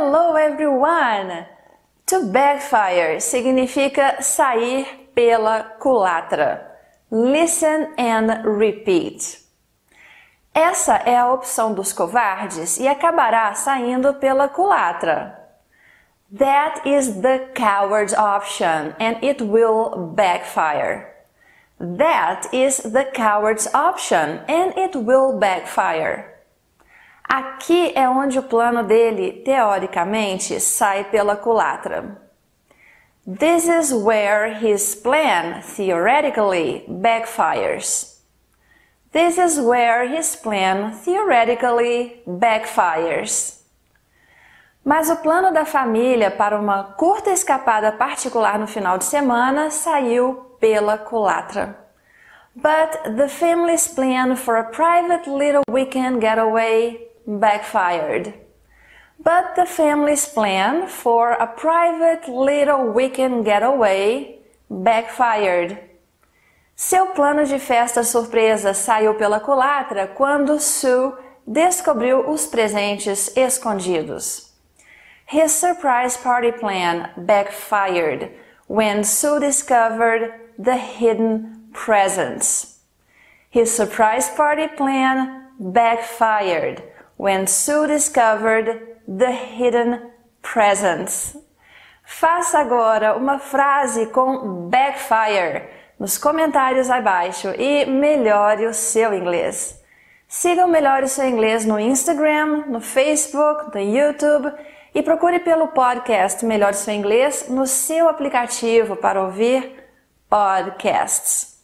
Hello everyone! To backfire significa sair pela culatra. Listen and repeat. Essa é a opção dos covardes e acabará saindo pela culatra. That is the coward's option and it will backfire. That is the coward's option and it will backfire. Aqui é onde o plano dele, teoricamente, sai pela culatra. This is where his plan, theoretically, backfires. This is where his plan, theoretically, backfires. Mas o plano da família para uma curta escapada particular no final de semana saiu pela culatra. But the family's plan for a private little weekend getaway backfired. But the family's plan for a private little weekend getaway backfired. Seu plano de festa surpresa saiu pela culatra quando Sue descobriu os presentes escondidos. His surprise party plan backfired when Sue discovered the hidden presents. His surprise party plan backfired when Sue discovered the hidden presents. Faça agora uma frase com backfire nos comentários abaixo e melhore o seu inglês. Siga o Melhore o Seu Inglês no Instagram, no Facebook, no YouTube e procure pelo podcast Melhore o Seu Inglês no seu aplicativo para ouvir podcasts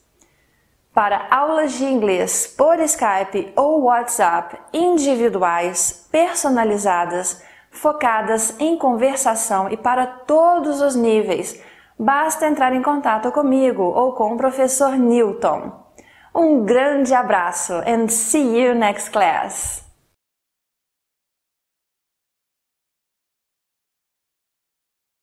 para aulas de inglês por Skype ou WhatsApp individuais, personalizadas, focadas em conversação e para todos os níveis. Basta entrar em contato comigo ou com o professor Newton. Um grande abraço and see you next class!